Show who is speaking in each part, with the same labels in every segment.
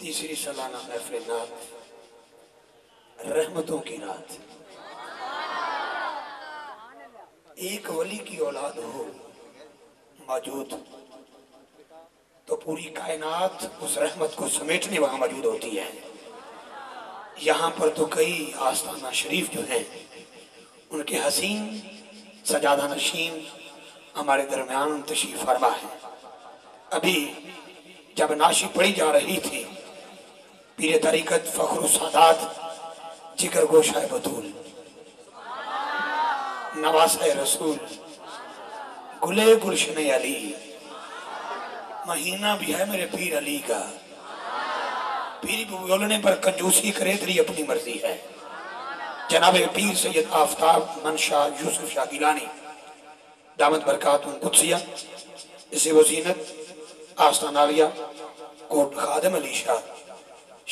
Speaker 1: تیسری سالانہ محفل نات رحمتوں کی رات۔ ایک ولی کی اولاد ہو، موجود۔ تو پوری کائنات اس رحمت کو سمیٹنے وہاں موجود ہوتی ہے۔ یہاں پر تو کئی آستانہ شریف جو ہیں، ان کے حسین، سجادہ نشین ہمارے درمیان تشریف فرما ہے۔ ابھی جب ناشی پڑی جا رہی تھی پیر طریقت فخر و سادات جگر گوشہ بطول۔ نواسہ رسول، گلے گلشن علی۔ مہینہ بھی ہے میرے پیر علی کا۔ پیر بولنے پر کنجوسی کرے تری اپنی مرضی ہے۔ جناب پیر سید آفتاب منشا یوسف شاہ گیلانی دامت برکات ان قدسیہ، اسے وزینت آستان آلیہ کوٹ خادم علی شاہ۔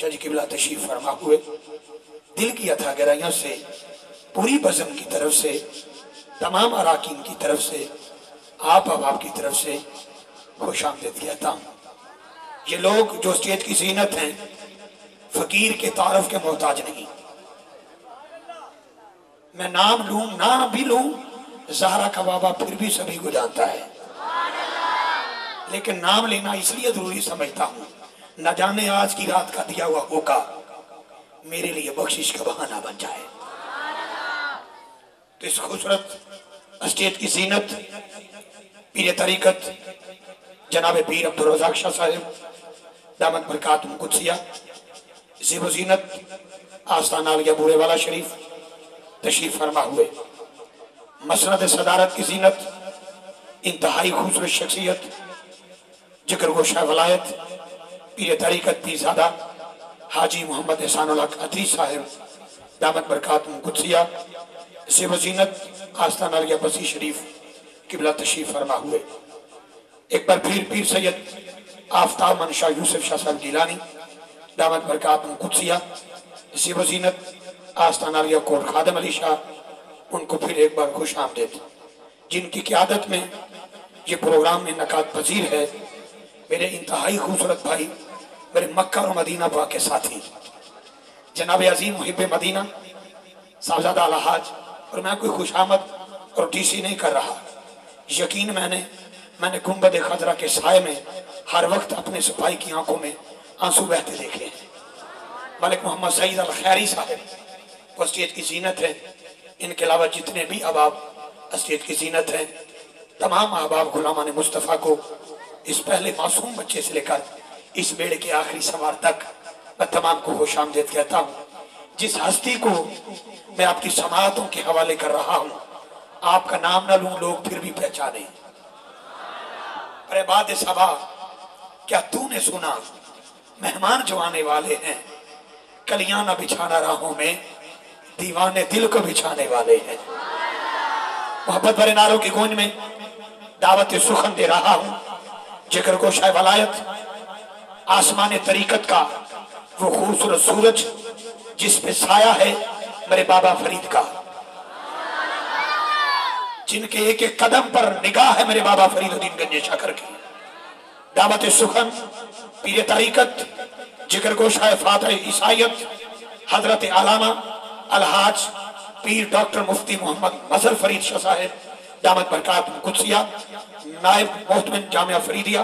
Speaker 1: شاہ جی قبلہ تشریف فرما ہوئے۔ دل کی اتھا گرائیوں سے، پوری بزم کی طرف سے، تمام اراکین کی طرف سے، آپ احباب کی طرف سے خوش آمدید کہتا ہوں۔ یہ لوگ جو اسٹیج کی زینت ہیں، فقیر کے تعارف کے محتاج نہیں۔ میں نام لوں، نام بھی لوں زہرہ کا بابا پھر بھی سبھی کو جانتا ہے۔ لیکن نام لینا اس لیے ضروری سمجھتا ہوں۔ نہ جانے آج کی رات کا دیا ہوا موقع میرے لیے بخشش کا بہانہ بن جائے۔ تو اس خوبصورت اسٹیج کی زینت، پیر طریقت، جناب پیر عبدالرزاق شاہ صاحب دامت برکات قدسیہ، زیب و زینت آستان علیہ بورے والا شریف تشریف فرما ہوئے۔ مسند صدارت کی زینت، انتہائی خوبصورت شخصیت، جگر گوشہ ولایت پیر طریقت پیر زادہ حاجی محمد احسان اللہ قدری صاحب، دامت برکات قدسیہ زیب و زینت آستان علیہ بسی شریف، قبلہ تشریف فرما ہوئے۔ ایک بار پھر پیر سید آفتاب منشا یوسف شاہ صاحب گیلانی، دامت برکات قدسیہ زیب و زینت آستان علیہ کوٹ خادم علی شاہ، ان کو پھر ایک بار خوش آمدید۔ جن کی قیادت میں یہ پروگرام میں نکات پذیر ہے، میرے انتہائی خوبصورت بھائی میرے مکہ اور مدینہ پاک کے ساتھی۔ جناب عظیم محب مدینہ، صاحبزادہ الحاج اور میں کوئی خوش آمد اور ٹی سی نہیں کر رہا۔ یقین میں نے میں نے گنبد خضرہ کے سائے میں ہر وقت اپنے سپاہی کی آنکھوں میں آنسو بہتے دیکھے ہیں۔ ملک محمد سعید الخیری صاحب، وہ اسٹیج کی زینت ہے ان کے علاوہ جتنے بھی احباب اسٹیج کی زینت ہیں، تمام احباب غلامان مصطفیٰ کو اس پہلے معصوم بچے سے لے کر اس بیڑے کے آخری سوار تک میں تمام کو خوش آمدید کہتا ہوں۔ جس ہستی کو میں آپ کی سماعتوں کے حوالے کر رہا ہوں، آپ کا نام نہ لوں، لوگ پھر بھی پہچانے۔ باد سبا کیا تو نے سنا؟ مہمان جو آنے والے ہیں، کلیاں نہ بچھانا راہوں میں دیوانے دل کو بچھانے والے ہیں۔ محبت بھرے ناروں کی گونج میں دعوت سخن دے رہا ہوں، جگر کو شاہ ولایت آسمان طریقت کا وہ خوبصورت سورج جس پہ سایہ ہے میرے بابا فرید کا۔ جن کے ایک ایک قدم پر نگاہ ہے میرے بابا فرید الدین گنج شکر کی۔ دعوت سخن، پیر طریقت، جگر گوشہ فاتح عیسائیت، حضرت علامہ، الحاج، پیر ڈاکٹر مفتی محمد مظہر فرید شاہ صاحب، دامت برکات قدسیہ، نائب محتمن جامعہ فریدیہ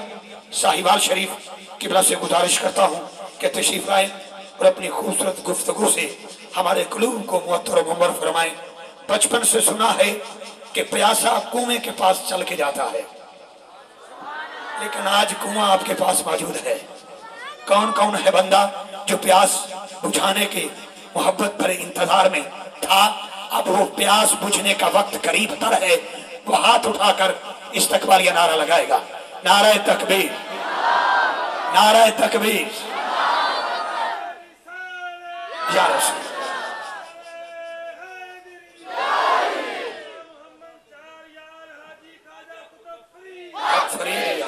Speaker 1: صاحبال شریف قبلہ سے گزارش کرتا ہوں کہ تشریف لائیں اور اپنی خوبصورت گفتگو سے ہمارے قلوب کو معطر و ممر فرمائیں۔ بچپن سے سنا ہے کہ پیاسا کنویں کے پاس چل کے جاتا ہے۔ لیکن آج کنواں آپ کے پاس موجود ہے۔ کون کون ہے بندہ جو پیاس بجھانے کے محبت بھرے انتظار میں تھا؟ اب وہ پیاس بجھنے کا وقت قریب تر ہے۔ وہ ہاتھ اٹھا کر استقبالیہ نعرہ لگائے گا۔ نعرہ تکبیر۔ نعرہ تکبیر۔ یا رسول فرید یا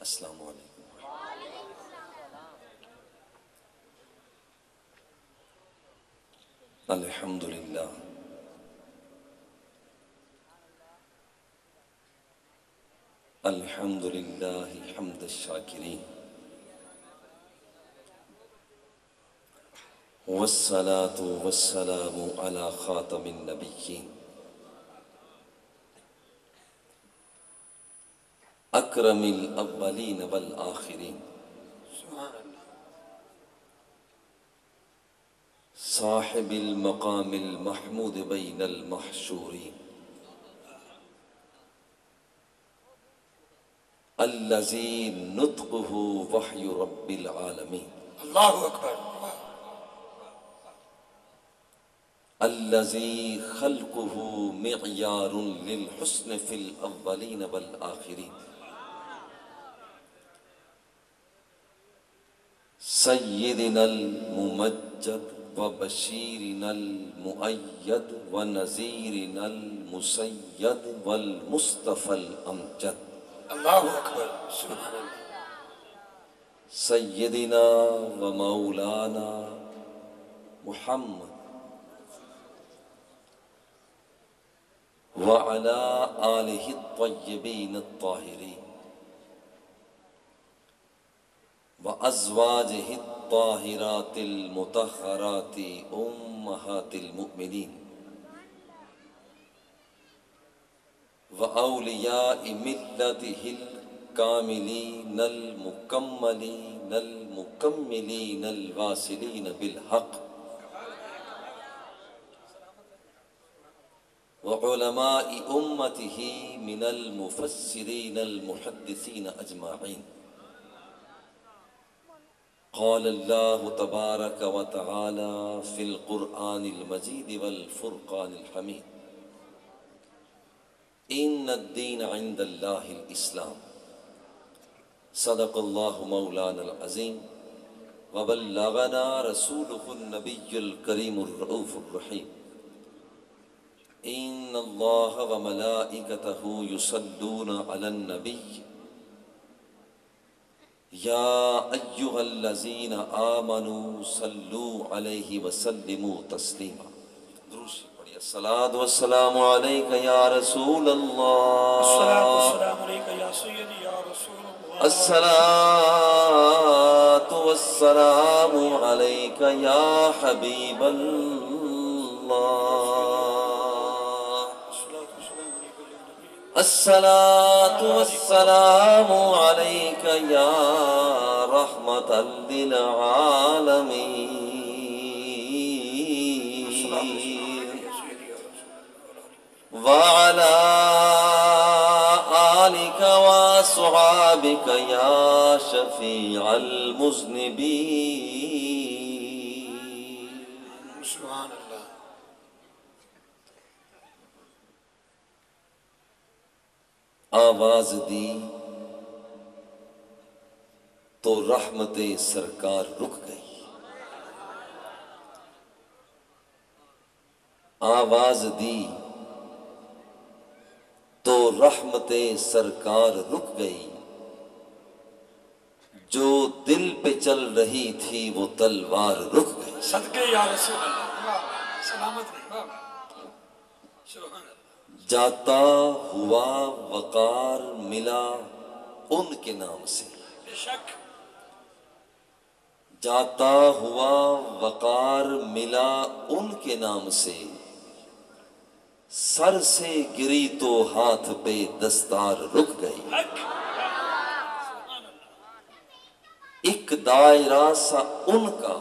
Speaker 2: السلام علیکم الحمد للہ الحمد لله حمد الشاكرين. والصلاة والسلام على خاتم النبيين. أكرم الأولين والآخرين. صاحب المقام المحمود بين المحشورين. الذي نطقه وحي رب العالمين.
Speaker 1: اللہ اکبر
Speaker 2: الذي خلقه معيار للحسن في الأولين والآخرين. سيدنا الممجد وبشيرنا المؤيد ونذيرنا المسيد والمصطفى الأمجد.
Speaker 1: اللہ اکبر، سبحان اللہ۔
Speaker 2: سيدنا ومولانا محمد۔ وعلى آله الطيبين الطاهرين وأزواجه الطاهرات المطهرات أمهات المؤمنين وأولياء ملته الكاملين المكملين المكملين الواصلين بالحق. وعلماء أمته من المفسرين المحدثين أجمعين. قال الله تبارك وتعالى في القرآن المجيد والفرقان الحميد. إن الدين عند الله الإسلام. صدق الله مولانا العظيم وبلغنا رسوله النبي الكريم الرؤوف الرحيم إن الله وملائكته يصلون على النبي يا أيها الذين آمنوا صلوا عليه وسلموا تسلیما. تسليما الصلاة والسلام عليك يا رسول
Speaker 1: الصلاة
Speaker 2: الله
Speaker 1: والسلام عليك يا سيدي يا رسول الله.
Speaker 2: الصلاة والسلام عليك يا حبيب الله.
Speaker 1: الصلاة
Speaker 2: الصلاة والسلام عليك يا رحمة للعالمين. وعلى آلك وصحابك يا شفيع المذنبين.
Speaker 1: سبحان الله
Speaker 2: آواز دی تو رحمت سرکار رک گئی. آواز دی تو رحمت سرکار رک گئی۔ جو دل پہ چل رہی تھی وہ تلوار رک گئی۔
Speaker 1: صدقے یا رسول اللہ۔ سلامت
Speaker 2: جاتا ہوا وقار ملا ان کے نام سے۔ جاتا ہوا وقار ملا ان کے نام سے۔ سر سے گری تو ہاتھ پہ دستار رک گئی۔ ایک دائرہ سا ان کا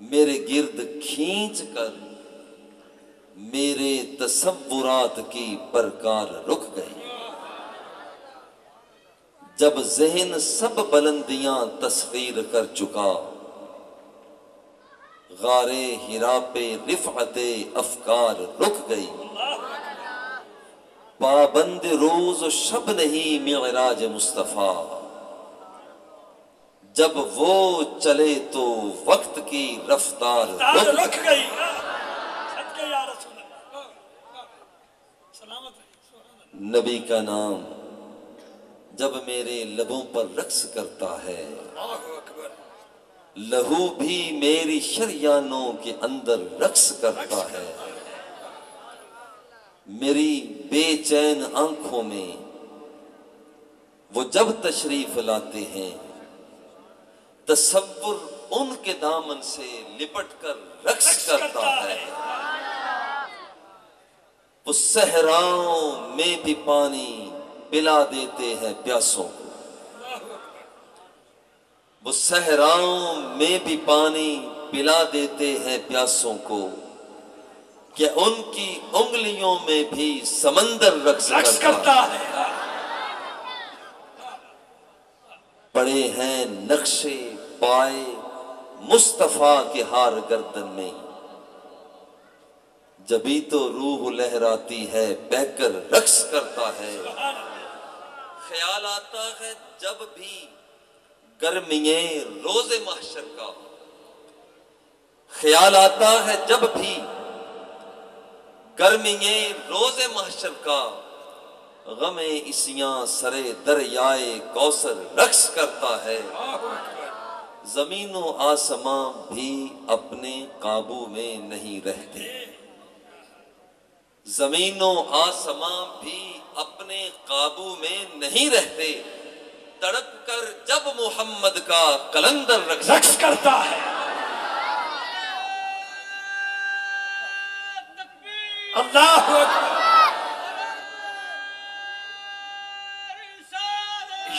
Speaker 2: میرے گرد کھینچ کر میرے تصورات کی پرکار رک گئی۔ جب ذہن سب بلندیاں تصویر کر چکا غار ہرا پہ رفعت افکار رک گئی۔ پابند روز و شب نہیں معراج مصطفیٰ۔ جب وہ چلے تو وقت کی رفتار
Speaker 1: تار
Speaker 2: رک گئی۔ نبی کا نام جب میرے لبوں پر رقص کرتا ہے۔ لہو بھی میری شریانوں کے اندر رقص کرتا ہے۔ میری بے چین آنکھوں میں وہ جب تشریف لاتے ہیں، تصور ان کے دامن سے لپٹ کر رقص کرتا ہے۔ وہ صحراؤں میں بھی پانی پلا دیتے ہیں پیاسوں کو۔ وہ صحراؤں میں بھی پانی پلا دیتے ہیں پیاسوں کو کہ ان کی انگلیوں میں بھی سمندر رقص کرتا ہے۔ پڑے ہیں نقشے پائے مصطفیٰ کے ہار گردن میں۔ جبھی تو روح لہراتی ہے بہ کر رقص کرتا ہے۔ خیال آتا ہے جب بھی گرمیے روز محشر کا۔ خیال آتا ہے جب بھی گرمیے روز محشر کا۔ غم اسیاں سرے دریائے کوثر رقص کرتا ہے۔ زمین و آسمان بھی اپنے قابو میں نہیں رہتے۔ زمین و آسمان بھی اپنے قابو میں نہیں رہتے۔ تڑپ کر جب محمد کا کلندر رقص
Speaker 1: کرتا ہے۔ اللہ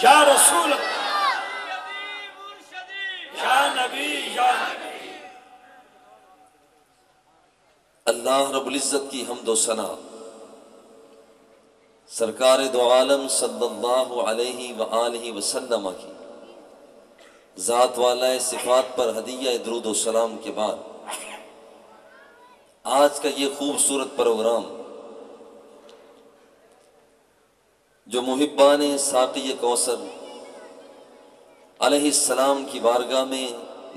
Speaker 1: یا رسول یا نبی یا نبی۔
Speaker 2: اللہ رب العزت کی حمد و ثنا۔ سرکار دو عالم صلی اللہ علیہ وآلہ وسلم کی۔ ذات والا صفات پر ہدیہ درود و سلام کے بعد۔ آج کا یہ خوبصورت پروگرام جو محبان ساقی کوثر علیہ السلام کی بارگاہ میں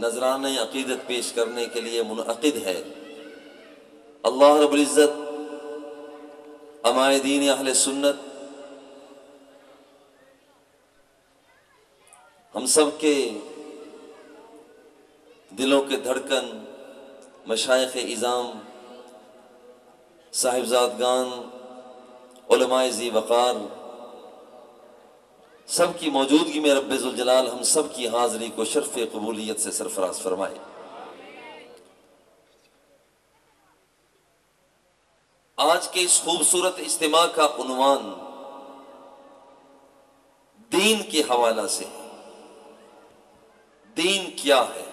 Speaker 2: نذرانہ عقیدت پیش کرنے کے لیے منعقد ہے۔ اللہ رب العزت امائے دین اہل سنت، ہم سب کے دلوں کے دھڑکن، مشائق اظام صاحبزادگان، علماء ذی وقار، سب کی موجودگی میں رب ذوالجلال ہم سب کی حاضری کو شرف قبولیت سے سرفراز فرمائے۔ آج کے اس خوبصورت اجتماع کا عنوان دین کے حوالہ سے دین کیا ہے؟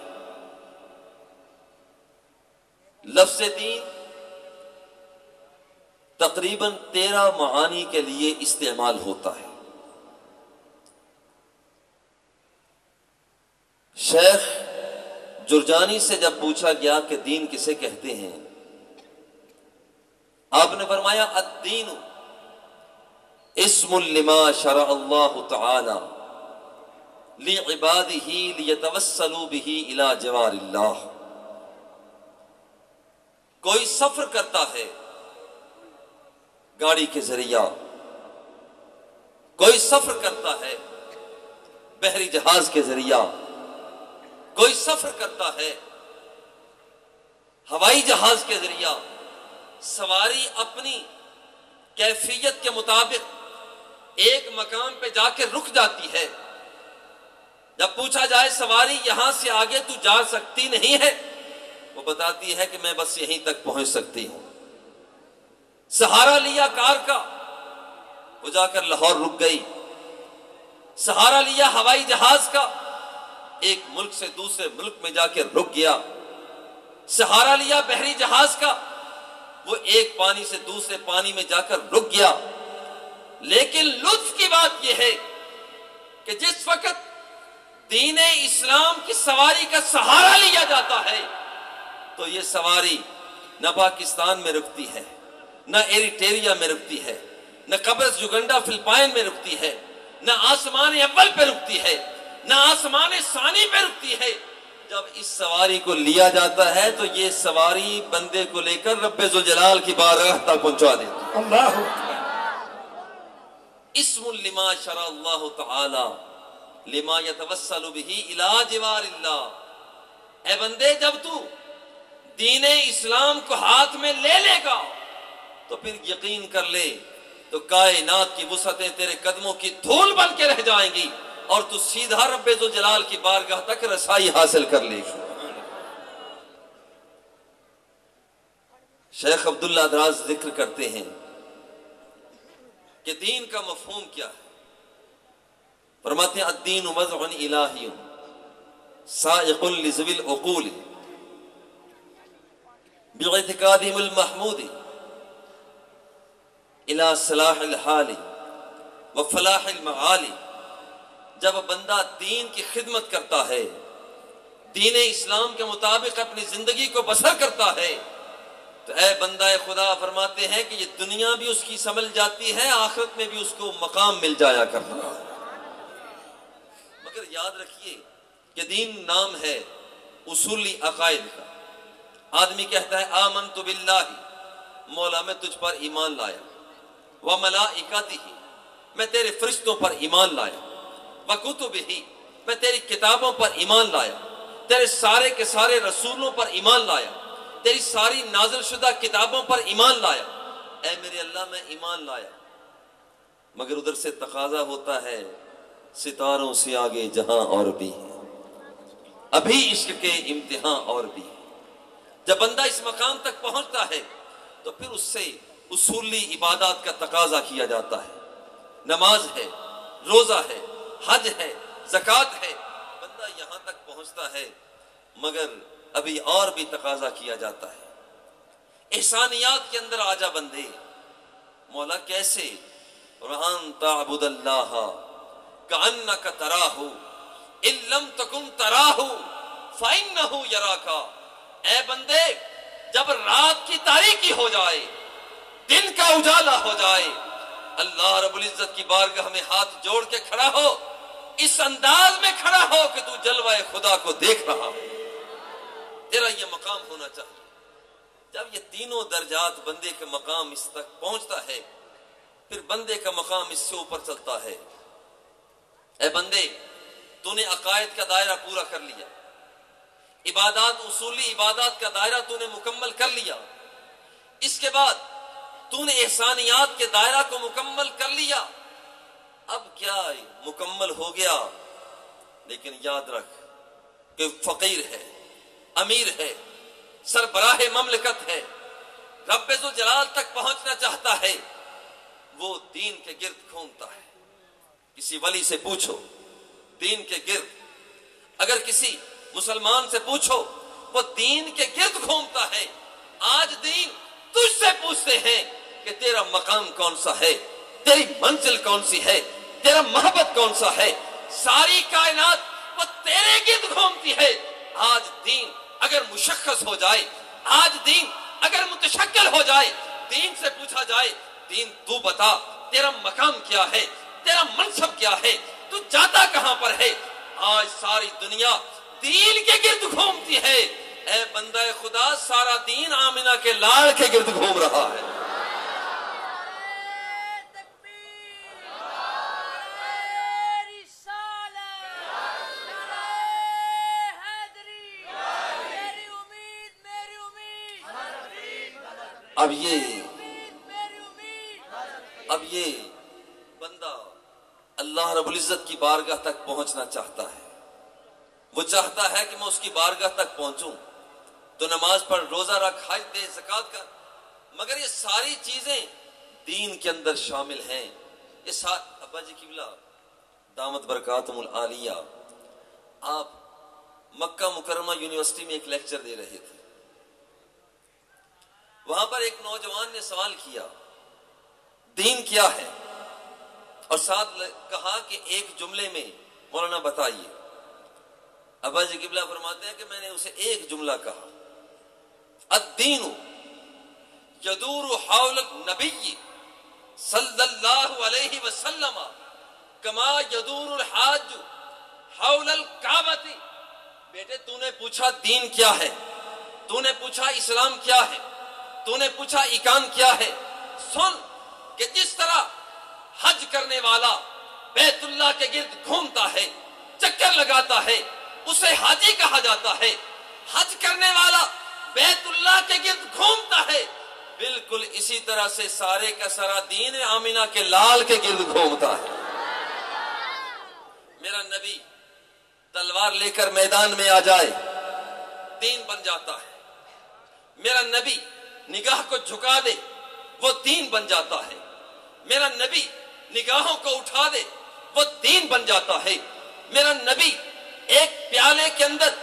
Speaker 2: لفظ دین تقریباً تیرہ معانی کے لیے استعمال ہوتا ہے۔ شیخ جرجانی سے جب پوچھا گیا کہ دین کسے کہتے ہیں آپ نے فرمایا، الدین اسم لما شرع اللہ تعالی لعباده لیتوسلوا به الى جوار اللہ۔ کوئی سفر کرتا ہے گاڑی کے ذریعہ، کوئی سفر کرتا ہے بحری جہاز کے ذریعہ، کوئی سفر کرتا ہے ہوائی جہاز کے ذریعہ۔ سواری اپنی کیفیت کے مطابق ایک مقام پہ جا کے رک جاتی ہے۔ جب پوچھا جائے سواری یہاں سے آگے تو جا سکتی نہیں ہے، وہ بتاتی ہے کہ میں بس یہیں تک پہنچ سکتی ہوں۔ سہارا لیا کار کا، وہ جا کر لاہور رک گئی۔ سہارا لیا ہوائی جہاز کا، ایک ملک سے دوسرے ملک میں جا کے رک گیا۔ سہارا لیا بحری جہاز کا وہ ایک پانی سے دوسرے پانی میں جا کر رک گیا۔ لیکن لطف کی بات یہ ہے کہ جس وقت دین اسلام کی سواری کا سہارا لیا جاتا ہے، تو یہ سواری نہ پاکستان میں رکتی ہے، نہ ایریٹیریا میں رکتی ہے، نہ قبرص یوگنڈا، فلپائن میں رکتی ہے، نہ آسمان اول پہ رکتی ہے، نہ آسمان ثانی پہ رکتی ہے۔ جب اس سواری کو لیا جاتا ہے تو یہ سواری بندے کو لے کر رب ذوالجلال کی بارگاہ تک پہنچا دیتی ہے۔
Speaker 1: اللہ۔
Speaker 2: اسم لما شرع اللہ تعالی لما يتوسل به الى جوار اللہ۔ اے بندے جب تو دین اسلام کو ہاتھ میں لے لے گا تو پھر یقین کر لے تو کائنات کی وسعتیں تیرے قدموں کی دھول بن کے رہ جائیں گی۔ اور تو سیدھا رب ذو جلال کی بارگاہ تک رسائی حاصل کر لے گی شیخ عبداللہ دراز ذکر کرتے ہیں کہ دین کا مفہوم کیا ہے۔ فرماتے ہیں، الدین وضع الہی سائق لذوی العقول باعتقادهم المحمود الى صلاح الحال وفلاح المعالی۔ جب بندہ دین کی خدمت کرتا ہے، دین اسلام کے مطابق اپنی زندگی کو بسر کرتا ہے، تو اے بندہ خدا فرماتے ہیں کہ یہ دنیا بھی اس کی سمجھ جاتی ہے، آخرت میں بھی اس کو مقام مل جایا کرتا ہے۔ مگر یاد رکھیے کہ دین نام ہے اصولی عقائد کا۔ آدمی کہتا ہے آمن تو بلّہ مولا میں تجھ پر ایمان لایا۔ وہ ملا میں تیرے فرشتوں پر ایمان لایا۔ وہ ہی، میں تیری کتابوں پر ایمان لایا، تیرے سارے کے سارے رسولوں پر ایمان لایا، تیری ساری نازل شدہ کتابوں پر ایمان لایا۔ اے میرے اللہ، میں ایمان لایا۔ مگر ادھر سے تقاضا ہوتا ہے، ستاروں سے آگے جہاں اور بھی ہے۔ ابھی عشق کے امتحان اور بھی ہے۔ جب بندہ اس مقام تک پہنچتا ہے، تو پھر اس سے اصولی عبادات کا تقاضا کیا جاتا ہے۔ نماز ہے، روزہ ہے حج ہے، زکوٰۃ ہے، بندہ یہاں تک پہنچتا ہے، مگر ابھی اور بھی تقاضا کیا جاتا ہے۔ احسانیات کے اندر آجا بندے، مولا کیسے؟ رحان تعبد اللہ کا تراہ علم تکن تراہ فائن یرا کا اے بندے، جب رات کی تاریخی ہو جائے، دن کا اجالا ہو جائے، اللہ رب العزت کی بارگاہ ہمیں ہاتھ جوڑ کے کھڑا ہو اس انداز میں کھڑا ہو کہ تو جلوہ خدا کو دیکھ رہا ہو تیرا یہ مقام ہونا چاہیے۔ جب یہ تینوں درجات بندے کے مقام اس تک پہنچتا ہے، پھر بندے کا مقام اس سے اوپر چلتا ہے۔ اے بندے، تو نے عقائد کا دائرہ پورا کر لیا۔ عبادات، اصولی عبادات کا دائرہ تو نے مکمل کر لیا۔ اس کے بعد تو نے احسانیات کے دائرہ کو مکمل کر لیا۔ اب کیا مکمل ہو گیا۔ لیکن یاد رکھ کہ فقیر ہے، امیر ہے، سربراہ مملکت ہے۔ رب جلال تک پہنچنا چاہتا ہے۔ وہ دین کے گرد گھومتا ہے۔ کسی ولی سے پوچھو، دین کے گرد۔ اگر کسی مسلمان سے پوچھو، وہ دین کے گرد گھومتا ہے۔ آج دین تجھ سے پوچھتے ہیں کہ تیرا مقام کون سا ہے؟ تیری منزل کون سی ہے؟ تیرا محبت کون سا ہے؟ ساری کائنات وہ تیرے گرد گھومتی ہے۔ آج دین اگر مشخص ہو جائے، آج دین اگر متشکل ہو جائے، دین سے پوچھا جائے، دین تو بتا، تیرا مقام کیا ہے؟ تیرا منصب کیا ہے؟ تو جاتا کہاں پر ہے؟ آج ساری دنیا دین کے گرد گھومتی ہے۔ اے بندہ خدا، سارا دین آمینہ کے لال کے گرد گھوم رہا ہے۔ اب یہ اب یہ بندہ اللہ رب العزت کی بارگاہ تک پہنچنا چاہتا ہے۔ وہ چاہتا ہے کہ میں اس کی بارگاہ تک پہنچوں۔ تو نماز پڑھ روزہ رکھ، حج دے زکات کا مگر یہ ساری چیزیں دین کے اندر شامل ہیں۔ یہ ابا جی کی دامت برکاتم العالیہ۔ آپ مکہ مکرمہ یونیورسٹی میں ایک لیکچر دے رہے تھے۔ وہاں پر ایک نوجوان نے سوال کیا، دین کیا ہے؟ اور ساتھ کہا کہ ایک جملے میں، مولانا بتائیے۔ ابا جی قبلہ فرماتے ہیں کہ میں نے اسے ایک جملہ کہا۔ الدین یدور حول النبی صلی اللہ علیہ وسلم کما یدور الحاج حول بیٹے، تو نے پوچھا دین کیا ہے؟ تو نے پوچھا اسلام کیا ہے؟ تو نے پوچھا، ایکان کیا ہے؟ سن کہ جس طرح حج کرنے والا بیت اللہ کے گرد گھومتا ہے، چکر لگاتا ہے، اسے حاجی کہا جاتا ہے۔ حج کرنے والا بیت اللہ کے گرد گھومتا ہے۔ بالکل اسی طرح سے سارے کا سارا دین آمینہ کے لال کے گرد گھومتا ہے۔ میرا نبی تلوار لے کر میدان میں آ جائے، دین بن جاتا ہے۔ میرا نبی نگاہ کو جھکا دے، وہ دین بن جاتا ہے۔ میرا نبی نگاہوں کو اٹھا دے، وہ دین بن جاتا ہے۔ میرا نبی ایک پیالے کے اندر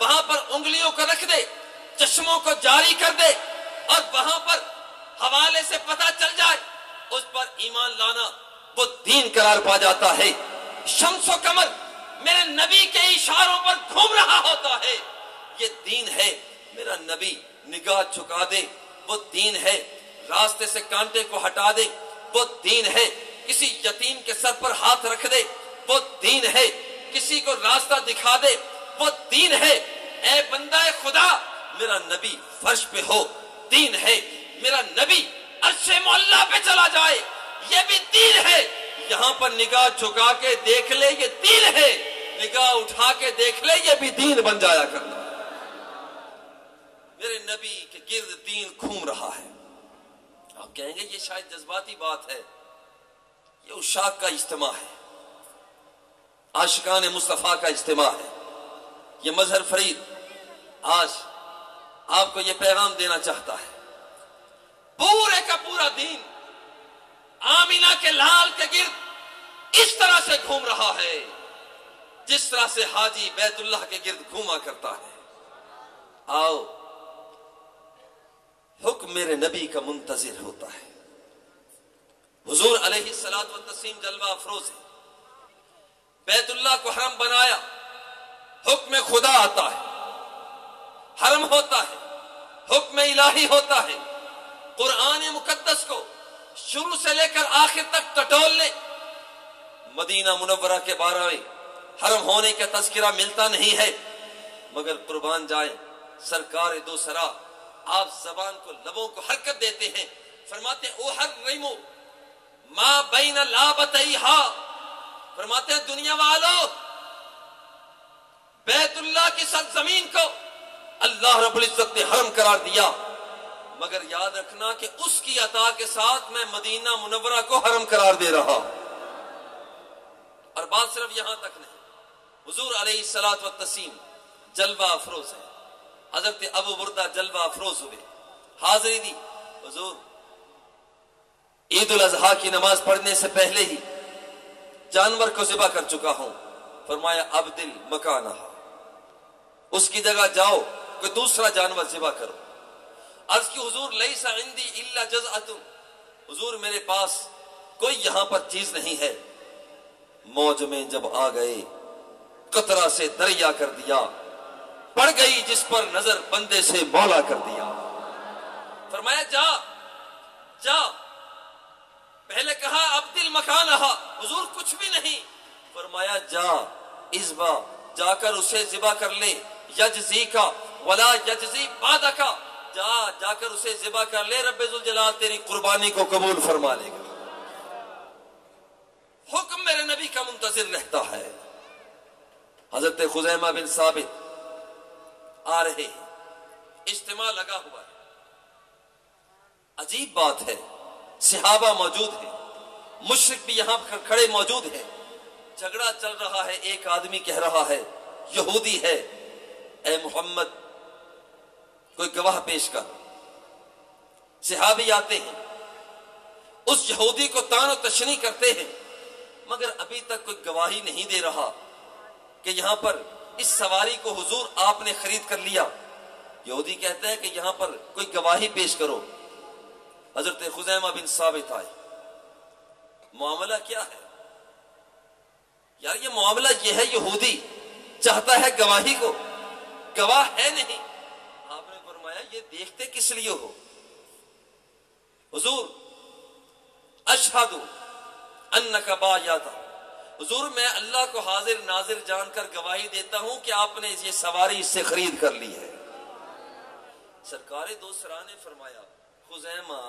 Speaker 2: وہاں پر انگلیوں کو رکھ دے، چشموں کو جاری کر دے اور وہاں پر حوالے سے پتا چل جائے، اس پر ایمان لانا وہ دین قرار پا جاتا ہے۔ شمس و کمر میرے نبی کے اشاروں پر گھوم رہا ہوتا ہے۔ یہ دین ہے، میرا نبی نگاہ چکا دے وہ دین ہے۔ راستے سے کانٹے کو ہٹا دے۔ وہ دین ہے۔ کسی یتیم کے سر پر ہاتھ رکھ دے۔ وہ دین ہے۔ کسی کو راستہ دکھا دے۔ وہ دین ہے۔ اے بندہ خدا، میرا نبی فرش پہ ہو۔ دین ہے۔ میرا نبی عرش معلہ پہ چلا جائے۔ یہ بھی دین ہے۔ یہاں پر نگاہ چکا کے دیکھ لے، یہ دین ہے۔ نگاہ اٹھا کے دیکھ لے، یہ بھی دین بن جایا کرتا۔ میرے نبی کے گرد دین گھوم رہا ہے۔ آپ کہیں گے یہ شاید جذباتی بات ہے، یہ اشاق کا اجتماع ہے، عاشقان مصطفیٰ کا اجتماع ہے۔ یہ مظہر فرید، آج آپ کو یہ پیغام دینا چاہتا ہے۔ پورے کا پورا دین آمینہ کے لال کے گرد اس طرح سے گھوم رہا ہے، جس طرح سے حاجی بیت اللہ کے گرد گھوما کرتا ہے۔ آؤ میرے نبی کا منتظر ہوتا ہے۔ حضور علیہ السلام و تسیم جلوہ افروز ہے۔ بیت اللہ کو حرم بنایا، حکم خدا آتا ہے۔ حرم ہوتا ہے، حکم الہی ہوتا ہے۔ قرآن مقدس کو شروع سے لے کر آخر تک ٹٹول لے۔ مدینہ منورہ کے بارہ میں حرم ہونے کا تذکرہ ملتا نہیں ہے، مگر قربان جائیں، سرکار دو سرا آپ زبان کو لبوں کو حرکت دیتے ہیں۔ فرماتے ہیں، او ہر ریمو ما بین لابتیہا فرماتے ہیں، دنیا والو، بیت اللہ کی سرزمین کو اللہ رب العزت نے حرم قرار دیا۔ مگر یاد رکھنا کہ اس کی عطا کے ساتھ میں مدینہ منورہ کو حرم قرار دے رہا۔ اور بات صرف یہاں تک نہیں، حضور علیہ السلاۃ و تسیم جلوہ افروز ہے۔ حضرت ابو بردہ جلوہ افروز ہوئے۔ حاضری دی۔ حضور، عید الاضحیٰ کی نماز پڑھنے سے پہلے ہی جانور کو ذبح کر چکا ہوں۔ فرمایا، اب دل مکانہ۔ اس کی جگہ جاؤ کوئی دوسرا جانور ذبح کرو۔ عرض کی، حضور، لیسا عندی الا جزعتم حضور، میرے پاس کوئی یہاں پر چیز نہیں ہے۔ موج میں جب آ گئے، قطرہ سے دریا کر دیا۔ پڑ گئی جس پر نظر بندے سے مولا کر دیا۔ فرمایا، جا جا۔ پہلے کہا، اب دل مکان رہا حضور کچھ بھی نہیں۔ فرمایا، جا، اس با، جا کر اسے ذبح کر لے۔ یجزی کا، ولا یجزی بادہ کا۔ جا جا کر اسے ذبح کر لے۔ رب الجلال تیری قربانی کو قبول فرما لے گا۔ حکم میرے نبی کا منتظر رہتا ہے۔ حضرت خزیمہ بن ثابت آ رہے ہیں۔ اجتماع لگا ہوا ہے۔ عجیب بات ہے۔ صحابہ موجود ہے مشرق بھی یہاں کھڑے موجود ہیں۔ جھگڑا چل رہا ہے۔ ایک آدمی کہہ رہا ہے، یہودی ہے۔ اے محمد، کوئی گواہ پیش کر۔ صحابی آتے ہیں۔ اس یہودی کو تان و تشنی کرتے ہیں۔ مگر ابھی تک کوئی گواہی نہیں دے رہا کہ یہاں پر اس سواری کو حضور آپ نے خرید کر لیا۔ یہودی کہتے ہیں کہ یہاں پر کوئی گواہی پیش کرو۔ حضرت خزیمہ بن ثابت آئے۔ معاملہ کیا ہے؟ یار، یہ معاملہ یہ ہے، یہودی چاہتا ہے گواہی کو۔ گواہ ہے نہیں۔ آپ نے فرمایا، یہ دیکھتے کس لیے ہو؟ حضور، اشہدو انکا با یادا حضور، میں اللہ کو حاضر ناظر جان کر گواہی دیتا ہوں کہ آپ نے یہ سواری اس سے خرید کر لی ہے۔ سرکار دوسرا نے فرمایا، خزیمہ،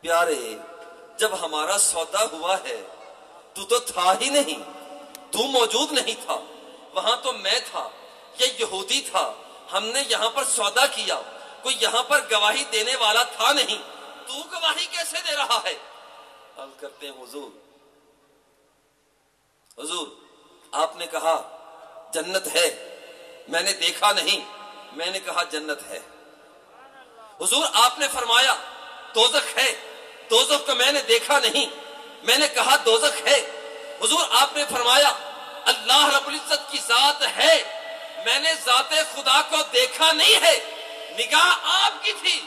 Speaker 2: پیارے، جب ہمارا سودا ہوا ہے، تو تو تھا ہی نہیں، تو موجود نہیں تھا، وہاں تو میں تھا یہ یہودی تھا، ہم نے یہاں پر سودا کیا، کوئی یہاں پر گواہی دینے والا تھا نہیں، تو گواہی کیسے دے رہا ہے؟ کرتے ہیں حضور حضور، آپ نے کہا، جنت ہے۔ میں نے دیکھا نہیں، میں نے کہا جنت ہے۔ حضور، آپ نے فرمایا، دوزخ ہے۔ دوزخ کو میں نے دیکھا نہیں، میں نے کہا دوزخ ہے۔ حضور، آپ نے فرمایا، اللہ رب العزت کی ذات ہے۔ میں نے ذات خدا کو دیکھا نہیں ہے۔ نگاہ آپ کی تھی۔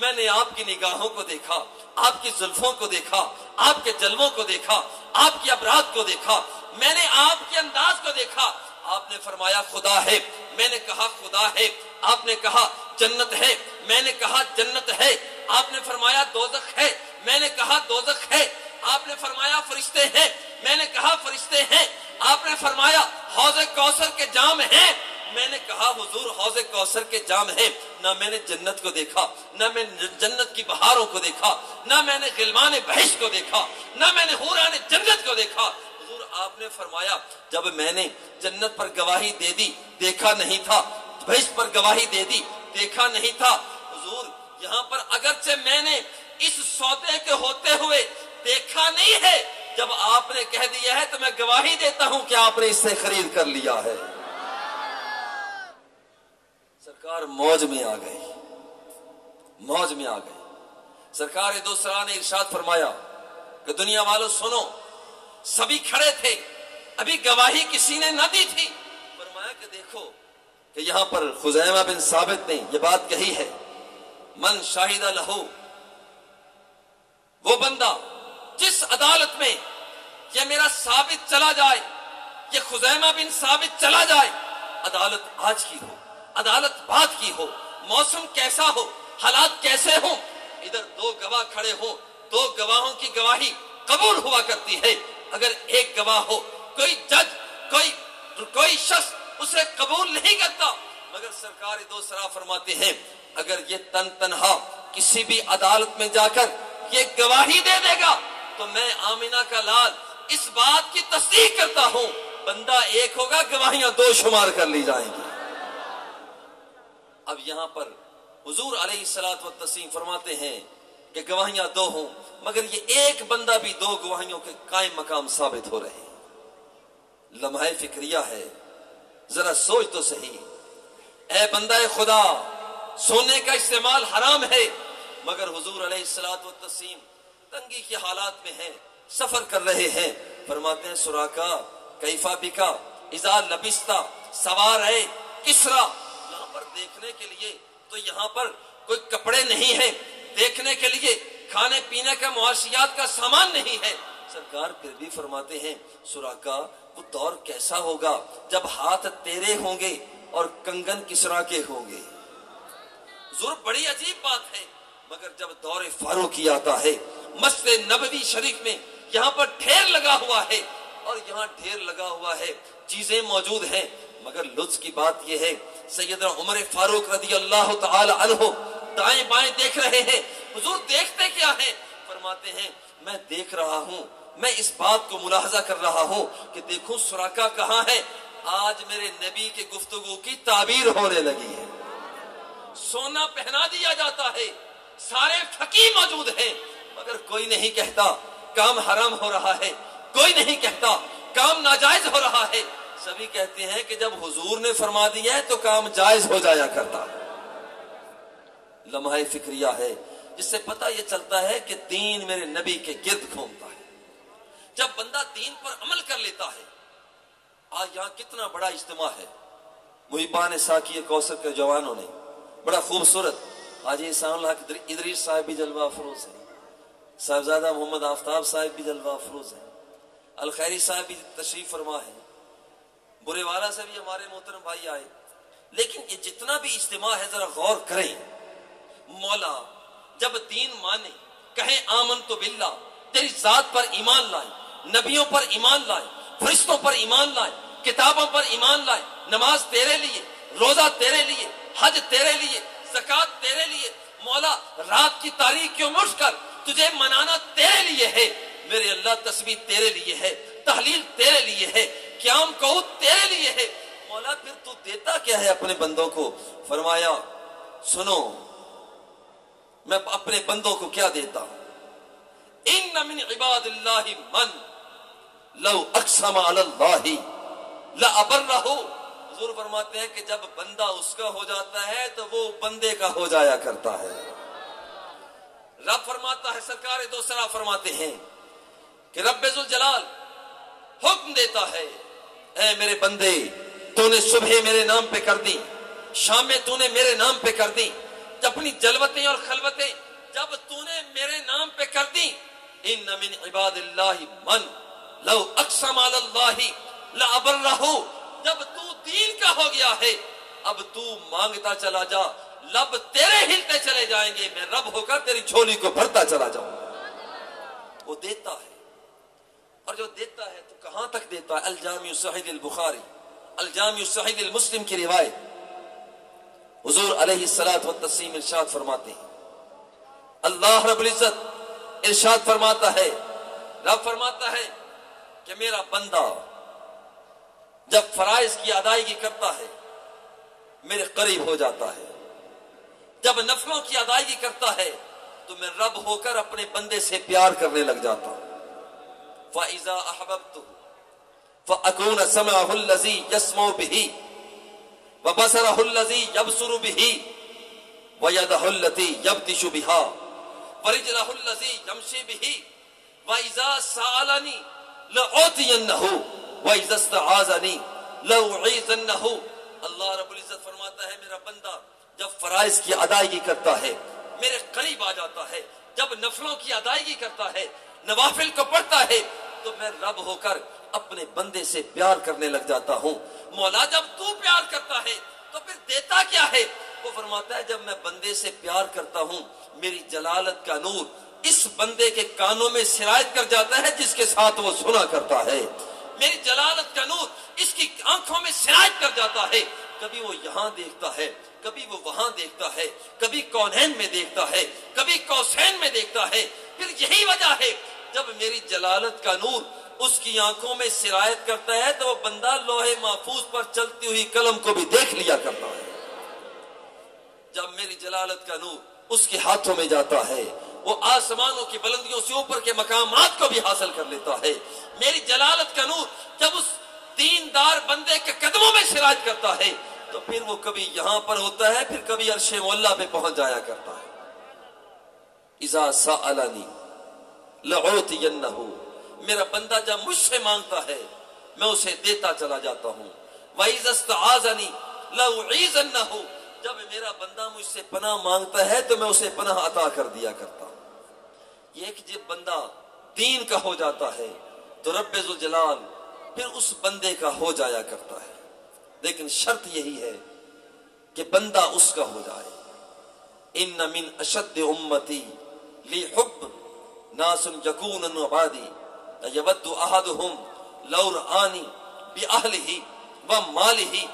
Speaker 2: میں نے آپ کی نگاہوں کو دیکھا۔ آپ کی زلفوں کو دیکھا، آپ کے جلووں کو دیکھا، آپ کی ابراد کو دیکھا، میں نے آپ کے انداز کو دیکھا۔ آپ نے فرمایا، خدا ہے۔ میں نے کہا، خدا ہے۔ آپ نے کہا، جنت ہے۔ میں نے کہا، جنت ہے۔ آپ نے فرمایا، دوزخ ہے۔ میں نے کہا، دوزخ ہے۔ آپ نے فرمایا، فرشتے ہیں۔ میں نے کہا، فرشتے ہیں۔ آپ نے فرمایا، حوض کوثر کے جام ہیں۔ میں نے کہا حضور حوض کوثر کے جام ہیں۔ نہ میں نے جنت کو دیکھا، نہ میں جنت کی بہاروں کو دیکھا، نہ میں نے غلمان بحش کو دیکھا، نہ میں نے حوران جنت کو دیکھا۔ حضور آپ نے فرمایا، جب میں نے جنت پر گواہی دے دی، دیکھا نہیں تھا بحش پر گواہی دے دی، دیکھا نہیں تھا۔ حضور، یہاں پر اگرچہ میں نے اس سودے کے ہوتے ہوئے دیکھا نہیں ہے، جب آپ نے کہہ دیا ہے تو میں گواہی دیتا ہوں کہ آپ نے اس سے خرید کر لیا ہے۔ سرکار موج میں آ گئی۔ موج میں آ گئی۔ سرکار دو سرا نے ارشاد فرمایا کہ دنیا والوں سنو، سبھی کھڑے تھے، ابھی گواہی کسی نے نہ دی تھی۔ فرمایا کہ دیکھو کہ یہاں پر خزیمہ بن ثابت نے یہ بات کہی ہے، من شاہدہ لہو، وہ بندہ جس عدالت میں یہ میرا ثابت چلا جائے، یہ خزیمہ بن ثابت چلا جائے، عدالت آج کی ہو۔ عدالت بات کی ہو، موسم کیسا ہو، حالات کیسے ہوں؟ ادھر دو گواہ کھڑے ہوں، دو گواہوں کی گواہی قبول ہوا کرتی ہے۔ اگر ایک گواہ ہو، کوئی جج، کوئی کوئی شخص اسے قبول نہیں کرتا، مگر سرکار دو سرا فرماتے ہیں، اگر یہ تن تنہا کسی بھی عدالت میں جا کر یہ گواہی دے دے گا، تو میں آمینہ کا لال اس بات کی تصدیق کرتا ہوں، بندہ ایک ہوگا، گواہیاں دو شمار کر لی جائیں گی۔ اب یہاں پر حضور علیہ السلاط و تسیم فرماتے ہیں کہ گواہیاں دو ہوں، مگر یہ ایک بندہ بھی دو گواہیوں کے قائم مقام ثابت ہو رہے ہیں۔ لمحہ فکریہ ہے، ذرا سوچ تو صحیح۔ اے بندہ خدا، سونے کا استعمال حرام ہے، مگر حضور علیہ السلاط و تسیم تنگی کے حالات میں ہیں، سفر کر رہے ہیں۔ فرماتے ہیں سراکا کیفا بکا ازا لبستا، سوار ہے، کسرا۔ پر دیکھنے کے لیے تو یہاں پر کوئی کپڑے نہیں ہیں۔ دیکھنے کے لیے کھانے پینے کا معاشیات کا سامان نہیں ہے۔ سرکار پھر بھی فرماتے ہیں سراکا وہ دور کیسا ہوگا جب ہاتھ تیرے ہوں گے اور کنگن کسرا کے ہوں گے؟ ضرور بڑی عجیب بات ہے۔ مگر جب دور فاروقی آتا ہے مسجد نبوی شریف میں یہاں پر ڈھیر لگا ہوا ہے۔ اور یہاں ڈھیر لگا ہوا ہے، چیزیں موجود ہیں۔ مگر لطف کی بات یہ ہے سیدنا عمر فاروق رضی اللہ تعالی عنہ دائیں بائیں دیکھ رہے ہیں۔ حضور دیکھتے کیا ہیں؟ فرماتے ہیں، میں دیکھ رہا ہوں، میں اس بات کو ملاحظہ کر رہا ہوں کہ دیکھو سراکا کہاں ہے۔ آج میرے نبی کے گفتگو کی تعبیر ہونے لگی ہے۔ سونا پہنا دیا جاتا ہے، سارے فقی موجود ہیں۔ مگر کوئی نہیں کہتا کام حرام ہو رہا ہے، کوئی نہیں کہتا کام ناجائز ہو رہا ہے۔ سبھی کہتے ہیں کہ جب حضور نے فرما دیا ہے تو کام جائز ہو جایا کرتا۔ لمحہ فکریہ ہے، جس سے پتا یہ چلتا ہے کہ دین میرے نبی کے گرد گھومتا ہے۔ جب بندہ دین پر عمل کر لیتا ہے آج یہاں کتنا بڑا اجتماع ہے۔ محبان ساکی کوثر کے جوانوں نے، بڑا خوبصورت۔ حاجی احسان اللہ ادریس صاحب بھی جلوہ افروز ہے صاحبزادہ محمد آفتاب صاحب بھی جلوہ افروز ہے الخیری صاحب بھی تشریف فرما ہے برے والا سے بھی ہمارے محترم بھائی آئے۔ لیکن یہ جتنا بھی اجتماع ہے، ذرا غور کریں۔ مولا، جب دین مانے، کہیں آمن تو باللہ، تیری ذات پر ایمان لائے، نبیوں پر ایمان لائے، فرشتوں پر ایمان لائے، کتابوں پر ایمان لائے، نماز تیرے لیے، روزہ تیرے لیے، حج تیرے لیے زکات تیرے لیے، مولا، رات کی تاریخ کیوں مٹ کر؟ تجھے منانا تیرے لیے ہے۔ میرے اللہ تصویر تیرے لیے ہے، تحلیل تیرے لیے ہے۔ قیام کو تیرے لیے ہے؟ مولا، پھر تو دیتا کیا ہے اپنے بندوں کو؟ فرمایا، سنو، میں اپنے بندوں کو کیا دیتا ہوں؟ ان من عباد اللہ من لو اقسم علی اللہ لابرہ حضور فرماتے ہیں کہ جب بندہ اس کا ہو جاتا ہے تو وہ بندے کا ہو جایا کرتا ہے۔ رب فرماتا ہے، سرکار دو سرا فرماتے ہیں کہ رب الجلال حکم دیتا ہے اے میرے بندے تو نے صبح میرے نام پہ کر دی شام تو نے میرے نام پہ کر دی اپنی جلوتیں اور خلوتیں، جب تو نے میرے نام پہ کر دی، ان من عباد اللہ من لو اقسم علی اللہ لابرہ جب تو دین کا ہو گیا ہے، اب تو مانگتا چلا جا، لب تیرے ہلتے چلے جائیں گے، میں رب ہو کر تیری جھولی کو بھرتا چلا جاؤں وہ دیتا ہے۔ اور جو دیتا ہے تو کہاں تک دیتا ہے؟ الجامع صحیح البخاری الجامع صحیح المسلم کی روایت۔ حضور علیہ السلات و تسیم ارشاد فرماتے ہیں۔ اللہ رب العزت ارشاد فرماتا ہے۔ رب فرماتا ہے کہ میرا بندہ جب فرائض کی ادائیگی کرتا ہے، میرے قریب ہو جاتا ہے۔ جب نفلوں کی ادائیگی کرتا ہے، تو میں رب ہو کر اپنے بندے سے پیار کرنے لگ جاتا ہوں۔ فَإِذَا أَحْبَبْتُ فَأَكُونَ سَمَعَهُ الَّذِي يَسْمَعُ بِهِ وَبَصَرَهُ الَّذِي يَبْصُرُ بِهِ وَيَدَهُ الَّتِي يَبْتِشُ بِهَا وَرِجْلَهُ الَّذِي يَمْشِي بِهِ وَإِذَا سَأَلَنِي لَأُعْطِيَنَّهُ وَإِذَا اسْتَعَاذَنِي لَأُعِيذَنَّهُ اللہ رب العزت فرماتا ہے، میرا بندہ جب فرائض کی ادائیگی کرتا ہے، میرے قریب آ جاتا ہے، جب نفلوں کی ادائیگی کرتا ہے نوافل کو پڑھتا ہے تو میں رب ہو کر اپنے بندے سے پیار کرنے لگ جاتا ہوں۔ مولا جب تو پیار کرتا ہے تو پھر دیتا کیا ہے؟ وہ فرماتا ہے، جب میں بندے سے پیار کرتا ہوں، میری جلالت کا نور اس بندے کے کانوں میں سرایت کر جاتا ہے جس کے ساتھ وہ سنا کرتا ہے۔ میری جلالت کا نور اس کی آنکھوں میں سرایت کر جاتا ہے۔ کبھی وہ یہاں دیکھتا ہے کبھی وہ وہاں دیکھتا ہے، کبھی کونین میں دیکھتا ہے، کبھی کوسین میں دیکھتا ہے۔ پھر یہی وجہ ہے، جب میری جلالت کا نور اس کی آنکھوں میں سرایت کرتا ہے، تو وہ بندہ لوہے محفوظ پر چلتی ہوئی قلم کو بھی دیکھ لیا کرتا ہے۔ جب میری جلالت کا نور اس کے ہاتھوں میں جاتا ہے، وہ آسمانوں کی بلندیوں سے اوپر کے مقامات کو بھی حاصل کر لیتا ہے۔ میری جلالت کا نور جب اس دیندار بندے کے قدموں میں سراج کرتا ہے پھر وہ کبھی یہاں پر ہوتا ہے، پھر کبھی عرش مولا پہ پہنچ جایا کرتا ہے۔ اذا سألنی لعوتینہو، میرا بندہ جب مجھ سے مانگتا ہے، میں اسے دیتا چلا جاتا ہوں۔ وَإِذَا اسْتَعَاذَنِي لَأُعِيذَنَّهُ، جب میرا بندہ مجھ سے پناہ مانگتا ہے، تو میں اسے پناہ عطا کر دیا کرتا ہوں۔ یہ کہ جب بندہ دین کا ہو جاتا ہے، تو رب ذوالجلال پھر اس بندے کا ہو جایا کرتا ہے۔ لیکن شرط یہی ہے کہ بندہ اس کا ہو جائے۔ ان من اشد امتی لی حب ناس یکون عبادی یود احدهم لو رآنی بی اہلہی و مالہی۔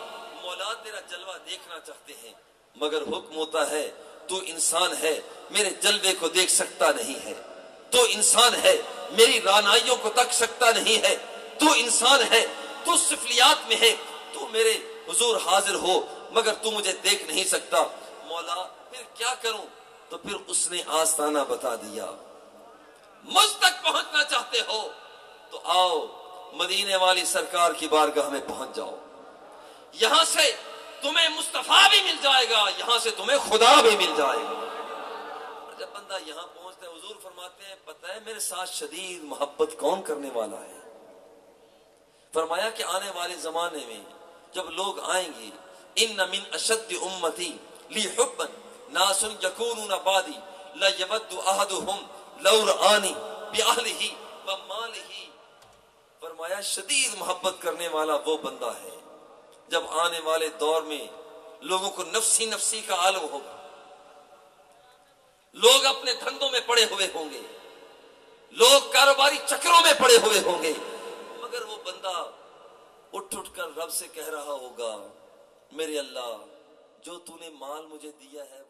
Speaker 2: مولا تیرا جلوہ دیکھنا چاہتے ہیں، مگر حکم ہوتا ہے، تو انسان ہے، میرے جلوے کو دیکھ سکتا نہیں ہے۔ تو انسان ہے، میری رانائیوں کو تک سکتا نہیں ہے۔ تو انسان ہے، تو سفلیات میں ہے۔ میرے حضور حاضر ہو، مگر تو مجھے دیکھ نہیں سکتا۔ مولا، پھر کیا کروں؟ تو پھر اس نے آستانہ بتا دیا۔ مجھ تک پہنچنا چاہتے ہو، تو آؤ، مدینے والی سرکار کی بارگاہ میں پہنچ جاؤ۔ یہاں سے تمہیں مصطفیٰ بھی مل جائے گا، یہاں سے تمہیں خدا بھی مل جائے گا۔ جب بندہ یہاں پہنچتا ہے، حضور فرماتے ہیں، پتہ ہے میرے ساتھ شدید محبت کون کرنے والا ہے؟ فرمایا کہ آنے والے زمانے میں جب لوگ آئیں گے ان من اشد امتی لی حبا ناس یکونون بعدی لا یود احدهم لو رآنی باہلہ و مالہ فرمایا، شدید محبت کرنے والا وہ بندہ ہے۔ جب آنے والے دور میں لوگوں کو نفسی نفسی کا عالم ہوگا، لوگ اپنے دھندوں میں پڑے ہوئے ہوں گے، لوگ کاروباری چکروں میں پڑے ہوئے ہوں گے، مگر وہ بندہ اٹھ اٹھ کر رب سے کہہ رہا ہوگا، میرے اللہ، جو تو نے مال مجھے دیا ہے